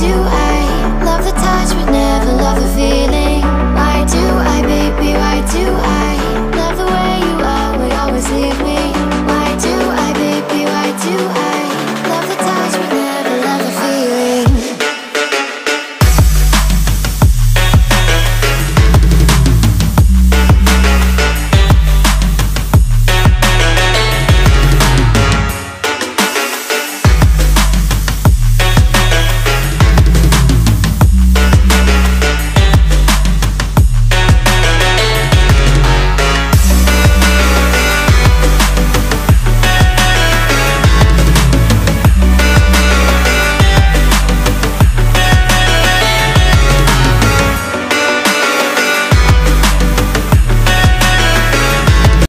do I